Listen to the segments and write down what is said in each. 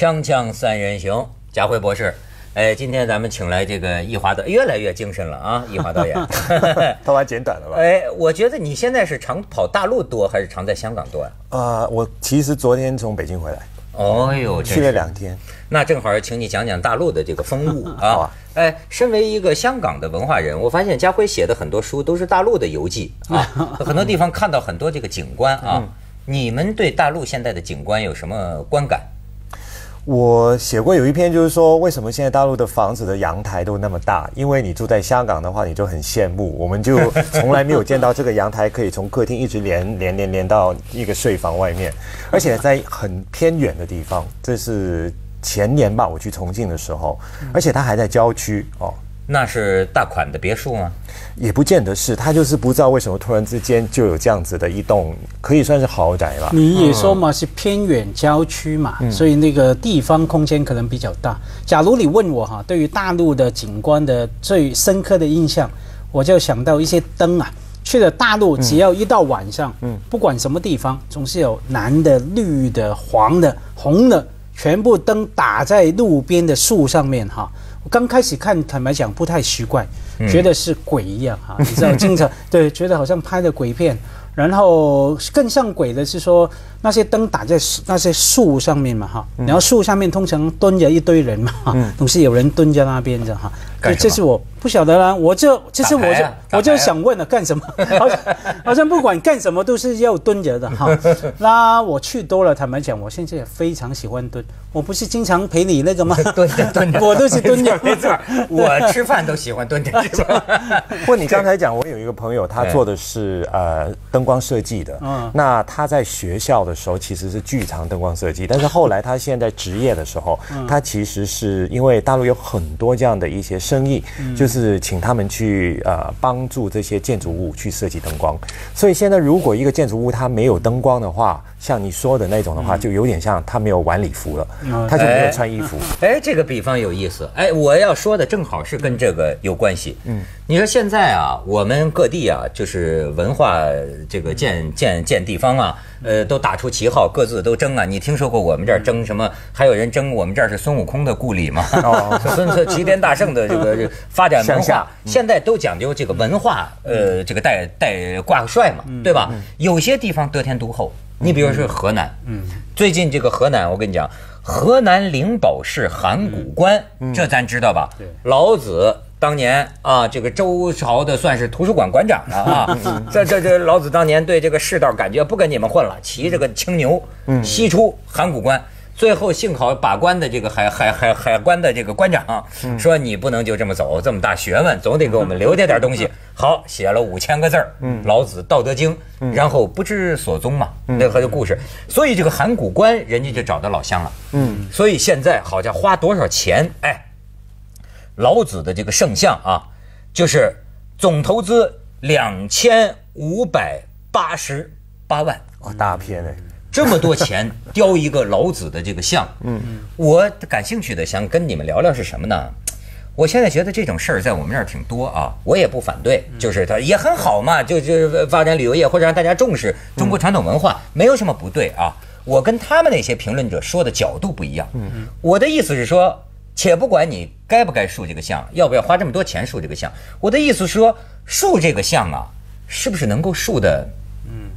锵锵三人行，家辉博士。哎，今天咱们请来这个易华导，越来越精神了啊！易华导演，头发剪短了吧？哎，我觉得你现在是常跑大陆多，还是常在香港多呀？啊，我其实昨天从北京回来，哦呦，去了两天。那正好，请你讲讲大陆的这个风物 好啊。哎，身为一个香港的文化人，我发现家辉写的很多书都是大陆的游记啊，很多地方看到很多这个景观啊。你们对大陆现在的景观有什么观感？我写过有一篇，就是说为什么现在大陆的房子的阳台都那么大？因为你住在香港的话，你就很羡慕，我们就从来没有见到这个阳台可以从客厅一直连连连连到一个睡房外面，而且在很偏远的地方。这是前年吧，我去重庆的时候，而且它还在郊区哦。那是大款的别墅吗？也不见得是，他就是不知道为什么突然之间就有这样子的一栋，可以算是豪宅吧。你也说嘛，是偏远郊区嘛，所以那个地方空间可能比较大。假如你问我哈，对于大陆的景观的最深刻的印象，我就想到一些灯啊。去了大陆，只要一到晚上，嗯，不管什么地方，总是有蓝的、绿的、黄的、红的，全部灯打在路边的树上面哈。我刚开始看，坦白讲不太习惯，觉得是鬼一样哈，你知道，经常对，觉得好像拍的鬼片。然后更像鬼的是说，那些灯打在那些树上面嘛哈，然后树上面通常蹲着一堆人嘛哈，总是有人蹲在那边的哈。这是我不晓得啦，我就其实我就我就想问了，干什么？好像好像不管干什么都是要蹲着的哈。那我去多了，坦白讲，我现在也非常喜欢蹲。我不是经常陪你那个吗？蹲 着蹲着，我都是蹲着。没错，我吃饭都喜欢蹲着。不过你刚才讲，我有一个朋友，他做的是呃灯光设计的。嗯。那他在学校的时候其实是剧场灯光设计，但是后来他现在职业的时候，他其实是因为大陆有很多这样的一些。生意就是请他们去呃帮助这些建筑物去设计灯光，所以现在如果一个建筑物它没有灯光的话，像你说的那种的话，就有点像他没有晚礼服了，他就没有穿衣服。哎，这个比方有意思。哎，我要说的正好是跟这个有关系。嗯，你说现在啊，我们各地啊，就是文化这个建建建地方啊。呃，都打出旗号，各自都争啊！你听说过我们这儿争什么？还有人争我们这儿是孙悟空的故里吗？哦，孙孙齐天大圣的这个发展文化，现在都讲究这个文化，呃，这个带带挂帅嘛，对吧？有些地方得天独厚，你比如说河南，嗯，最近这个河南，我跟你讲，河南灵宝市函谷关，这咱知道吧？老子。当年啊，这个周朝的算是图书馆馆长了啊。这这这，老子当年对这个世道感觉不跟你们混了，骑这个青牛，西出函谷关，最后幸好把关的这个海海海海关的这个关长说你不能就这么走，这么大学问，总得给我们留下点东西。好，写了五千个字儿，老子《道德经》，然后不知所踪嘛，那和这故事。所以这个函谷关，人家就找到老乡了。嗯，所以现在好像花多少钱？哎。老子的这个圣像啊，就是总投资两千五百八十八万哦，大片哎，这么多钱雕一个老子的这个像，嗯 嗯，我感兴趣的想跟你们聊聊是什么呢？我现在觉得这种事儿在我们这儿挺多啊，我也不反对，就是它也很好嘛，就就发展旅游业或者让大家重视中国传统文化，没有什么不对啊。我跟他们那些评论者说的角度不一样，嗯嗯，我的意思是说。且不管你该不该竖这个像，要不要花这么多钱竖这个像，我的意思是说，竖这个像啊，是不是能够竖的，嗯，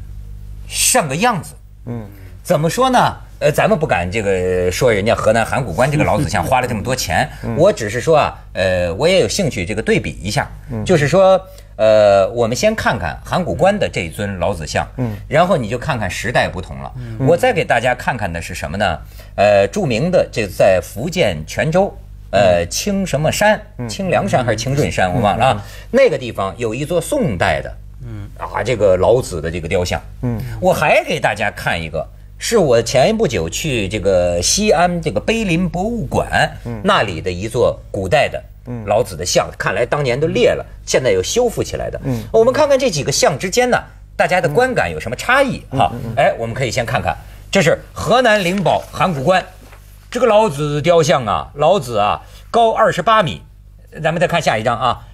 像个样子？嗯，怎么说呢？呃，咱们不敢这个说人家河南函谷关这个老子像花了这么多钱，我只是说啊，呃，我也有兴趣这个对比一下，就是说，呃，我们先看看函谷关的这尊老子像，嗯，然后你就看看时代不同了，我再给大家看看的是什么呢？呃，著名的这在福建泉州，呃，清什么山，清凉山还是清润山，我忘了啊。那个地方有一座宋代的，嗯啊，这个老子的这个雕像。嗯，我还给大家看一个，是我前不久去这个西安这个碑林博物馆，那里的一座古代的老子的像，看来当年都裂了，现在又修复起来的。嗯，我们看看这几个像之间呢，大家的观感有什么差异？哈，哎，我们可以先看看。这是河南灵宝函谷关，这个老子雕像啊，老子啊高二十八米，咱们再看下一张啊，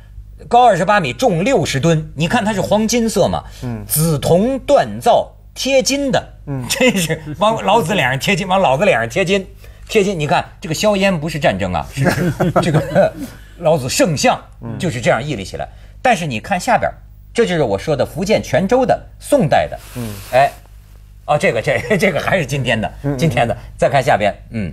高二十八米，重六十吨。你看它是黄金色嘛，嗯，紫铜锻造贴金的，嗯，真是往老子脸上贴金，往老子脸上贴金。贴金。你看这个硝烟不是战争啊，是 这个 老子圣像就是这样屹立起来。但是你看下边，这就是我说的福建泉州的宋代的，嗯，哎，哦，这个这这个还是今天的，今天的。再看下边，嗯，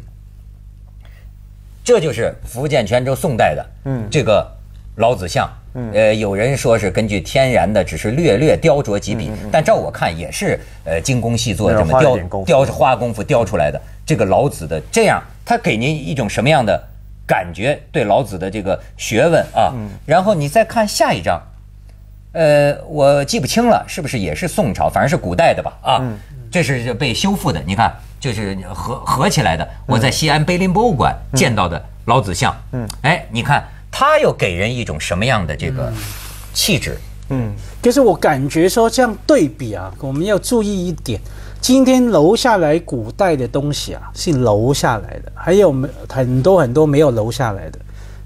这就是福建泉州宋代的，嗯，这个老子像。呃，有人说是根据天然的，只是略略雕琢几笔，但照我看也是呃精工细作这么雕雕花功夫雕出来的。这个老子的这样，他给您一种什么样的感觉？对老子的这个学问啊，然后你再看下一张，呃，我记不清了，是不是也是宋朝？反正是古代的吧？啊，这是被修复的，你看，就是合合起来的。我在西安碑林博物馆见到的老子像，嗯，哎，你看。他又给人一种什么样的这个气质？嗯，可是我感觉说这样对比啊，我们要注意一点，今天留下来古代的东西啊，是留下来的，还有没很多很多没有留下来的，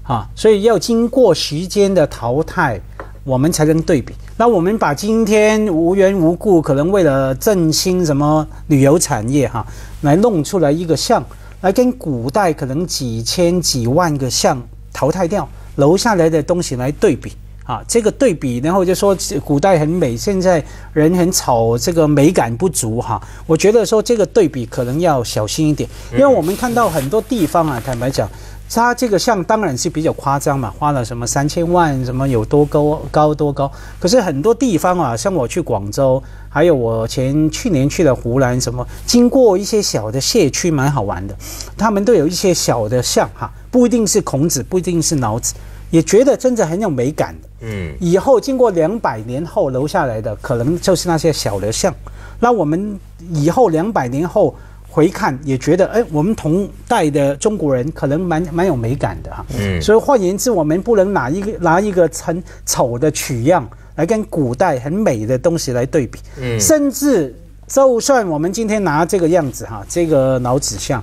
啊，所以要经过时间的淘汰，我们才能对比。那我们把今天无缘无故可能为了振兴什么旅游产业哈，来弄出来一个像，来跟古代可能几千几万个像淘汰掉。留下来的东西来对比啊，这个对比，然后就说古代很美，现在人很丑，这个美感不足哈。我觉得说这个对比可能要小心一点，因为我们看到很多地方啊，坦白讲，它这个像当然是比较夸张嘛，花了什么三千万，什么有多高高多高。可是很多地方啊，像我去广州，还有我前去年去了湖南，什么经过一些小的社区，蛮好玩的，他们都有一些小的像哈。不一定是孔子，不一定是老子，也觉得真的很有美感的。嗯，以后经过两百年后留下来的，可能就是那些小的像。那我们以后两百年后回看，也觉得，哎，我们同代的中国人可能蛮蛮有美感的哈。嗯，所以换言之，我们不能拿一个拿一个很丑的取样来跟古代很美的东西来对比。嗯，甚至就算我们今天拿这个样子哈，这个老子像，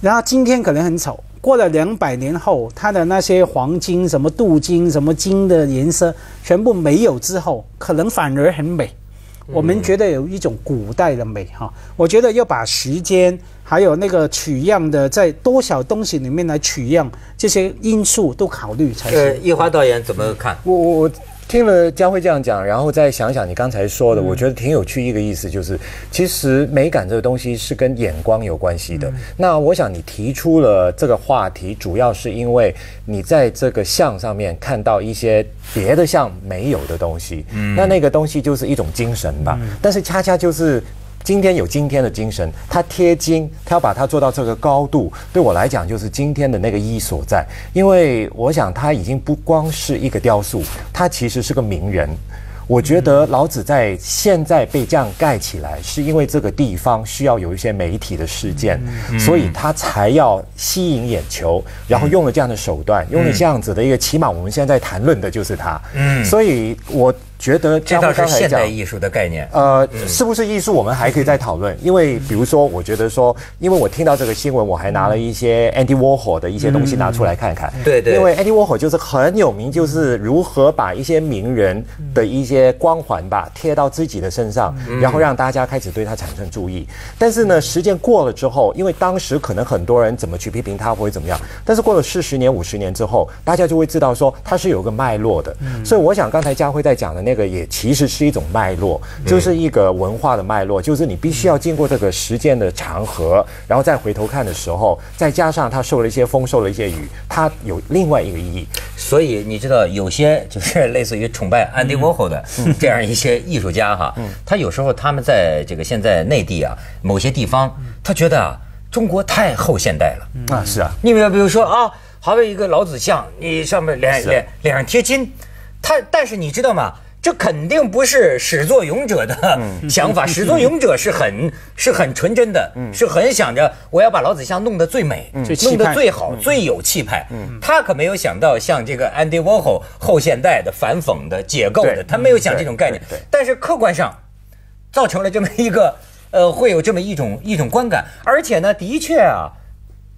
然后今天可能很丑。过了两百年后，它的那些黄金、什么镀金、什么金的颜色全部没有之后，可能反而很美。我们觉得有一种古代的美哈。我觉得要把时间还有那个取样的，在多少东西里面来取样，这些因素都考虑才行。易华导演怎么看？我我我。听了佳慧这样讲，然后再想想你刚才说的，我觉得挺有趣。一个意思就是，其实美感这个东西是跟眼光有关系的。那我想你提出了这个话题，主要是因为你在这个像上面看到一些别的像没有的东西。嗯，那那个东西就是一种精神吧。但是恰恰就是。今天有今天的精神，他贴金，他要把它做到这个高度，对我来讲就是今天的那个意义所在。因为我想他已经不光是一个雕塑，他其实是个名人。我觉得老子在现在被这样盖起来，是因为这个地方需要有一些媒体的事件，所以他才要吸引眼球，然后用了这样的手段，用了这样子的一个，起码我们现在谈论的就是他。嗯，所以我。觉得这倒是现代艺术的概念。呃，是不是艺术，我们还可以再讨论。因为比如说，我觉得说，因为我听到这个新闻，我还拿了一些 Andy Warhol 的一些东西拿出来看看。对对。因为 Andy Warhol 就是很有名，就是如何把一些名人的一些光环吧贴到自己的身上，然后让大家开始对他产生注意。但是呢，时间过了之后，因为当时可能很多人怎么去批评他或者怎么样，但是过了四十年、五十年之后，大家就会知道说他是有个脉络的。所以我想刚才佳辉在讲的那。个也其实是一种脉络，就是一个文化的脉络，就是你必须要经过这个时间的长河，然后再回头看的时候，再加上它受了一些风，受了一些雨，它有另外一个意义。所以你知道，有些就是类似于崇拜安迪沃霍的 这样一些艺术家哈，他有时候他们在这个现在内地啊某些地方，他觉得啊中国太后现代了。啊，是啊，你比如比如说啊，还有一个老子像，你上面脸脸脸上贴金，他但是你知道吗？这肯定不是始作俑者的想法，始作俑者是很是很纯真的，是很想着我要把老子像弄得最美，弄得最好，最有气派。他可没有想到像这个 Andy Warhol 后现代的反讽的解构的，他没有想这种概念。但是客观上造成了这么一个呃，会有这么一种一种观感，而且呢，的确啊。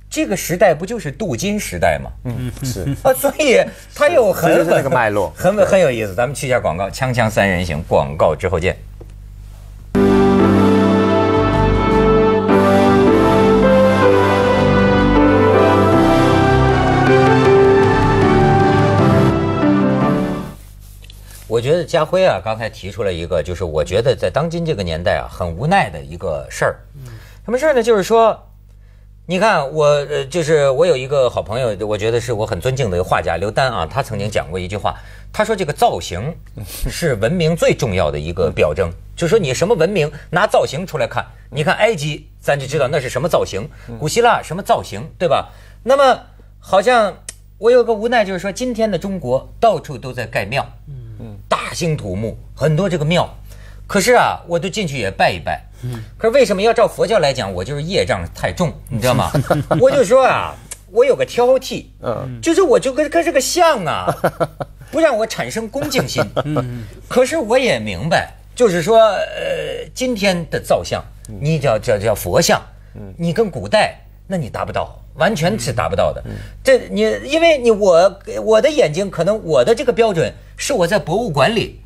这个时代不就是镀金时代吗？嗯是。啊所以他有很 稳的脉络。很稳很有意思咱们去一下广告锵锵三人行广告之后见。我觉得家辉啊刚才提出了一个就是我觉得在当今这个年代啊很无奈的一个事儿。什么事儿呢？就是说你看我呃，就是我有一个好朋友，我觉得是我很尊敬的一个画家刘丹啊，他曾经讲过一句话，他说这个造型是文明最重要的一个表征，就说你什么文明拿造型出来看，你看埃及，咱就知道那是什么造型，古希腊什么造型，对吧？那么好像我有个无奈，就是说今天的中国到处都在盖庙，嗯，大兴土木，很多这个庙，可是啊，我都进去也拜一拜，嗯，可是为什么要照佛教来讲，我就是业障太重，你知道吗？我就说啊，我有个挑剔，嗯，就是我就跟跟这个像啊，不让我产生恭敬心，嗯，可是我也明白，就是说，呃，今天的造像，你叫叫叫佛像，嗯，你跟古代那你达不到。完全是达不到的，这你因为你我我的眼睛可能我的这个标准是我在博物馆里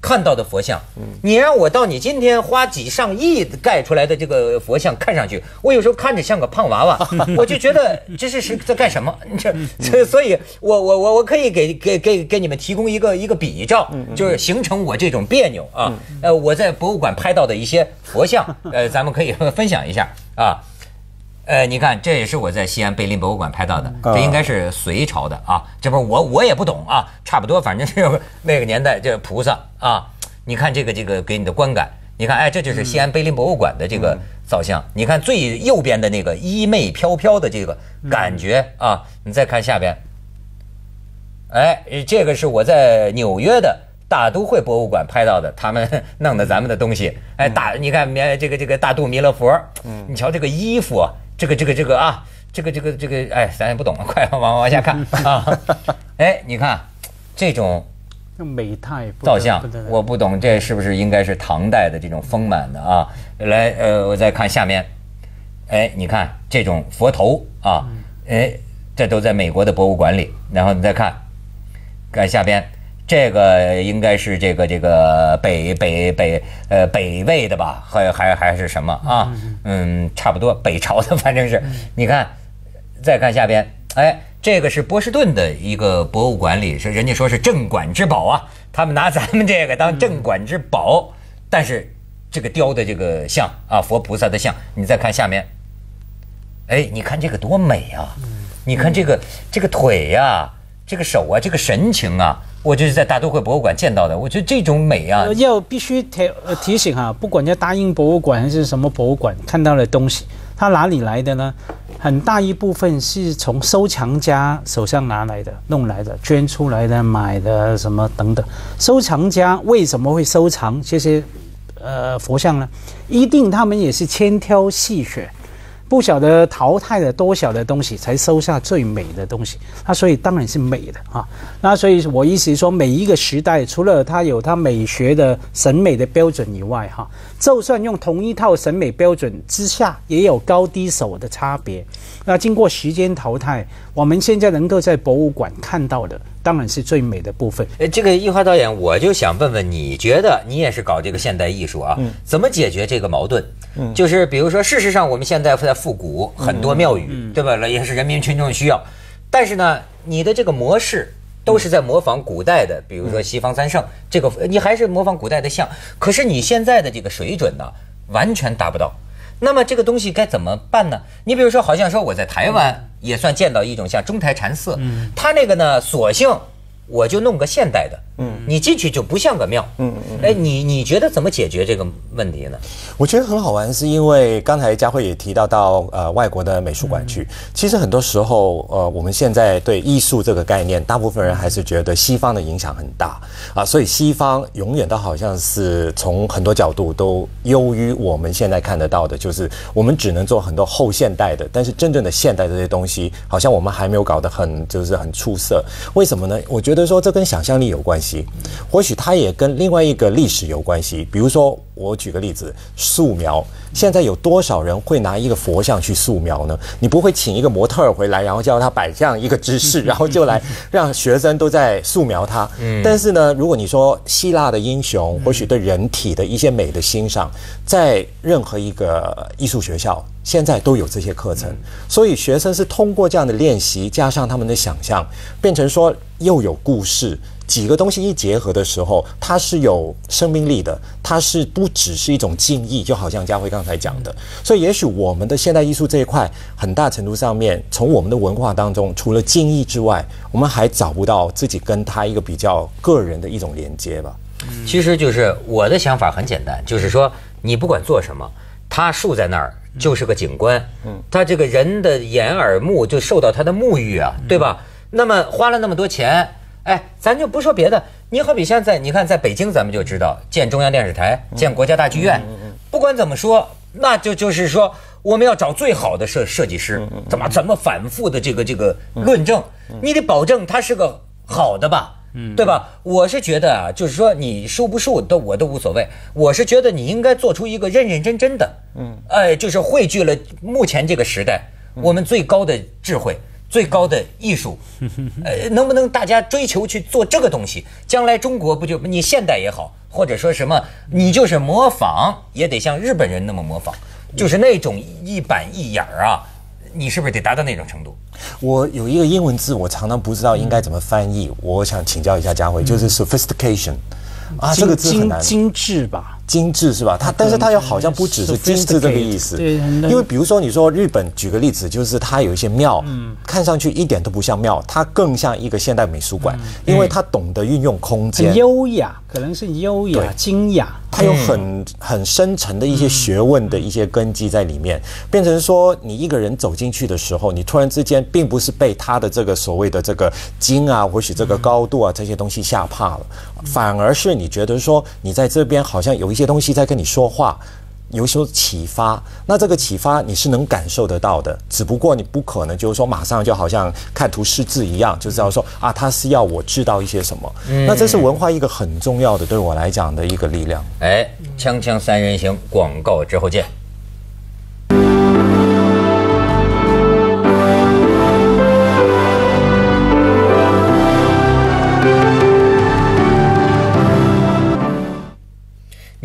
看到的佛像，你让我到你今天花几上亿盖出来的这个佛像看上去，我有时候看着像个胖娃娃，我就觉得这是是在干什么？这这，所以我我我我可以给给给给你们提供一个一个比照，就是形成我这种别扭啊。呃，我在博物馆拍到的一些佛像，呃，咱们可以分享一下啊。呃，你看，这也是我在西安碑林博物馆拍到的，这应该是隋朝的啊。这不是我，我也不懂啊，差不多，反正是 那个年代这菩萨啊。你看这个这个给你的观感，你看，哎，这就是西安碑林博物馆的这个造像。你看最右边的那个衣袂飘飘的这个感觉啊，你再看下边，哎，这个是我在纽约的大都会博物馆拍到的，他们 弄的咱们的东西。哎，大，你看弥这个这个大肚弥勒佛，嗯，你瞧这个衣服。这个这个这个啊，这个这个这个，哎，咱也不懂了，快 往往下看 啊！哎，你看这种美态造像，我不懂这是不是应该是唐代的这种丰满的啊？来，呃，我再看下面，哎，你看这种佛头啊，哎，这都在美国的博物馆里。然后你再看，看下边。这个应该是这个这个北北北呃北魏的吧，还还还是什么啊？嗯，差不多北朝的，反正是。你看，再看下边，哎，这个是波士顿的一个博物馆里，是人家说是镇馆之宝啊，他们拿咱们这个当镇馆之宝。但是这个雕的这个像啊，佛菩萨的像，你再看下面，哎，你看这个多美啊！你看这个这个腿呀，这个手啊，这个神情啊。我就是在大都会博物馆见到的，我觉得这种美啊，要必须提提醒哈，不管在大英博物馆还是什么博物馆看到的东西，它哪里来的呢？很大一部分是从收藏家手上拿来的、弄来的、捐出来的、买的什么等等。收藏家为什么会收藏这些呃佛像呢？一定他们也是千挑细选。不晓得淘汰了多少的东西，才收下最美的东西。那所以当然是美的啊。那所以我意思说，每一个时代，除了它有它美学的审美的标准以外，哈，就算用同一套审美标准之下，也有高低手的差别。那经过时间淘汰，我们现在能够在博物馆看到的。当然是最美的部分。呃，这个艺华导演，我就想问问，你觉得你也是搞这个现代艺术啊？嗯，怎么解决这个矛盾？嗯，就是比如说，事实上我们现在在复古，很多庙宇，对吧？也是人民群众需要。但是呢，你的这个模式都是在模仿古代的，比如说西方三圣，这个你还是模仿古代的像。可是你现在的这个水准呢，完全达不到。那么这个东西该怎么办呢？你比如说，好像说我在台湾也算见到一种像中台禅寺，它那个呢，索性我就弄个现代的。嗯，你进去就不像个庙。嗯嗯哎，你你觉得怎么解决这个问题呢？我觉得很好玩，是因为刚才佳慧也提到到呃外国的美术馆去。其实很多时候，呃，我们现在对艺术这个概念，大部分人还是觉得西方的影响很大啊，所以西方永远都好像是从很多角度都优于我们现在看得到的，就是我们只能做很多后现代的，但是真正的现代这些东西，好像我们还没有搞得很就是很出色。为什么呢？我觉得所以说这跟想象力有关系。或许它也跟另外一个历史有关系，比如说我举个例子，素描。现在有多少人会拿一个佛像去素描呢？你不会请一个模特儿回来，然后叫他摆这样一个姿势，然后就来 让学生都在素描他。嗯。但是呢，如果你说希腊的英雄，或许对人体的一些美的欣赏，在任何一个艺术学校。现在都有这些课程，所以学生是通过这样的练习，加上他们的想象，变成说又有故事。几个东西一结合的时候，它是有生命力的，它是不只是一种敬意，就好像家辉刚才讲的。所以，也许我们的现代艺术这一块，很大程度上面，从我们的文化当中，除了敬意之外，我们还找不到自己跟他一个比较个人的一种连接吧。其实就是我的想法很简单，就是说你不管做什么，它竖在那儿就是个景观，嗯，他这个人的眼耳目就受到他的沐浴啊，对吧？那么花了那么多钱。哎，咱就不说别的，你好比现在，你看在北京，咱们就知道建中央电视台、建国家大剧院，不管怎么说，那就就是说，我们要找最好的设设计师，怎么怎么反复的这个这个论证，你得保证它是个好的吧，对吧？我是觉得啊，就是说你输不输都我都无所谓，我是觉得你应该做出一个认认真真的，嗯，哎，就是汇聚了目前这个时代我们最高的智慧。最高的艺术，呃，能不能大家追求去做这个东西？将来中国不就你现代也好，或者说什么，你就是模仿也得像日本人那么模仿，就是那种一板一眼儿啊，你是不是得达到那种程度？我有一个英文字，我常常不知道应该怎么翻译，我想请教一下佳慧，就是 sophistication 啊，这个字很难，精致吧。精致是吧？它，但是它又好像不只是精致这个意思。对，因为比如说你说日本，举个例子，就是它有一些庙，看上去一点都不像庙，它更像一个现代美术馆，因为它懂得运用空间，优雅，可能是优雅、精雅。它有很很深沉的一些学问的一些根基在里面，变成说你一个人走进去的时候，你突然之间并不是被它的这个所谓的这个精啊，或许这个高度啊这些东西吓怕了，反而是你觉得说你在这边好像有一些东西在跟你说话。有时候启发，那这个启发你是能感受得到的，只不过你不可能就是说马上就好像看图识字一样，就知道说啊，他是要我知道一些什么。那这是文化一个很重要的，对我来讲的一个力量。哎，锵锵三人行，广告之后见。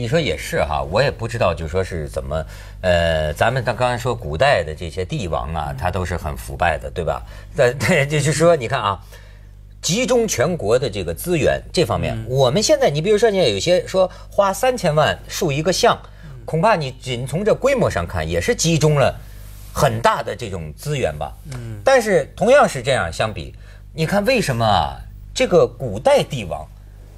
你说也是哈，我也不知道，就说是怎么，呃，咱们刚刚才说古代的这些帝王啊，他都是很腐败的，对吧？在 就是说，你看啊，集中全国的这个资源这方面，我们现在你比如说，现在有些说花三千万竖一个像，恐怕你仅从这规模上看，也是集中了很大的这种资源吧。嗯。但是同样是这样相比，你看为什么啊？这个古代帝王。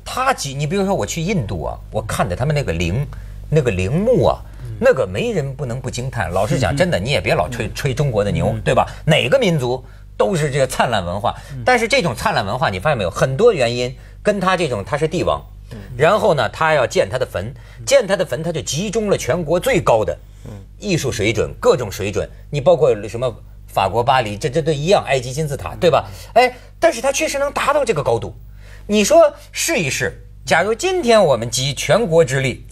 他几？你比如说，我去印度啊，我看着他们那个陵，那个陵墓啊，那个没人不能不惊叹。老实讲，真的，你也别老吹吹中国的牛，对吧？哪个民族都是这个灿烂文化，但是这种灿烂文化，你发现没有？很多原因跟他这种他是帝王，然后呢，他要建他的坟，建他的坟，他就集中了全国最高的艺术水准，各种水准。你包括什么法国巴黎，这这都一样，埃及金字塔，对吧？哎，但是他确实能达到这个高度。你说试一试，假如今天我们集全国之力，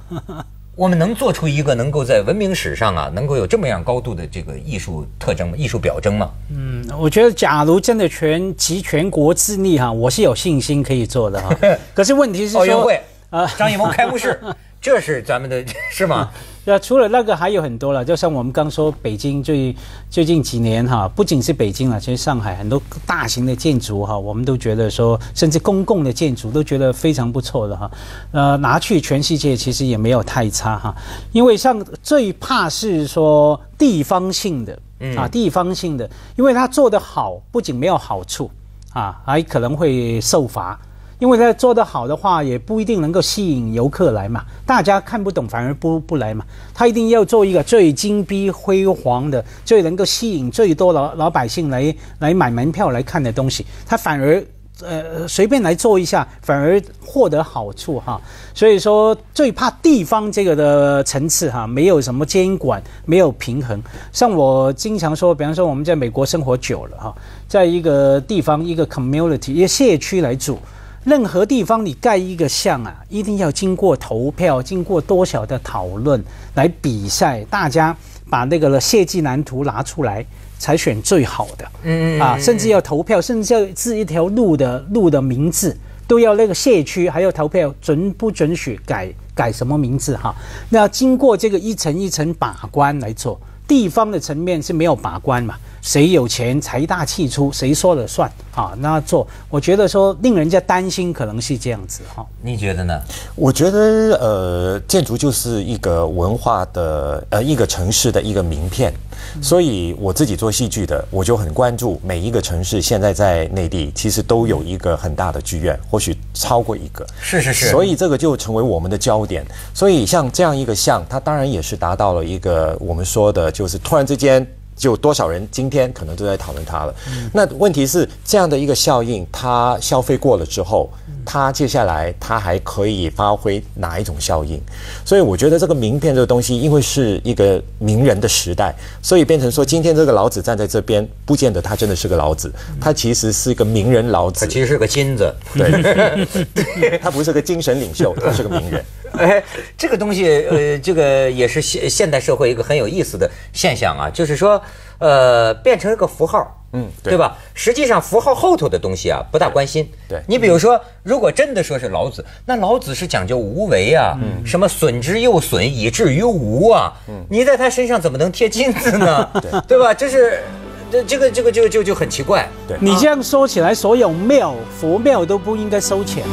我们能做出一个能够在文明史上啊，能够有这么样高度的这个艺术特征吗？艺术表征吗？嗯，我觉得假如真的全集全国之力哈，我是有信心可以做的哈。可是问题是奥运会啊，张艺谋开幕式，这是咱们的，是吗？那除了那个还有很多了，就像我们刚说北京最最近几年哈，不仅是北京了，其实上海很多大型的建筑哈，我们都觉得说，甚至公共的建筑都觉得非常不错的哈。呃，拿去全世界其实也没有太差哈，因为像最怕是说地方性的啊，地方性的，因为它做得好，不仅没有好处啊，还可能会受罚。因为他做得好的话，也不一定能够吸引游客来嘛。大家看不懂，反而不不来嘛。他一定要做一个最金碧辉煌的、最能够吸引最多老老百姓来来买门票来看的东西。他反而呃随便来做一下，反而获得好处哈。所以说，最怕地方这个的层次哈，没有什么监管，没有平衡。像我经常说，比方说我们在美国生活久了哈，在一个地方一个 community 一个社区来住。任何地方你盖一个像啊，一定要经过投票，经过多少的讨论来比赛，大家把那个设计蓝图拿出来，才选最好的。嗯啊，甚至要投票，甚至要是一条路的路的名字，都要那个社区还要投票，准不准许改改什么名字哈？那要经过这个一层一层把关来做。地方的层面是没有把关嘛。谁有钱，财大气粗，谁说了算啊？那做，我觉得说令人家担心，可能是这样子哈。你觉得呢？我觉得呃，建筑就是一个文化的呃一个城市的一个名片，所以我自己做戏剧的，我就很关注每一个城市现在在内地其实都有一个很大的剧院，或许超过一个。是是是。所以这个就成为我们的焦点。所以像这样一个像，它当然也是达到了一个我们说的，就是突然之间。就多少人今天可能都在讨论它了。那问题是这样的一个效应，它消费过了之后，它接下来它还可以发挥哪一种效应？所以我觉得这个名片这个东西，因为是一个名人的时代，所以变成说今天这个老子站在这边，不见得他真的是个老子，他其实是一个名人老子，他其实是个金子。对，他不是个精神领袖，他是个名人。哎，这个东西，呃，这个也是现现代社会一个很有意思的现象啊，就是说，呃，变成一个符号，嗯，对吧？实际上，符号后头的东西啊，不大关心。对，你比如说，如果真的说是老子，那老子是讲究无为啊，嗯，什么损之又损，以至于无啊，嗯，你在他身上怎么能贴金子呢？对，对吧？这是，这这个这个就就就很奇怪。对，你这样说起来，所有庙佛庙都不应该收钱。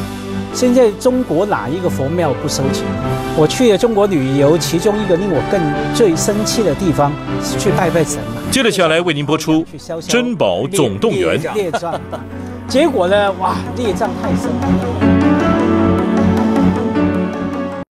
现在中国哪一个佛庙不收钱？我去了中国旅游，其中一个令我更最生气的地方是去拜拜神嘛。接着下来为您播出《珍宝总动员》。结果呢？哇，列账太深。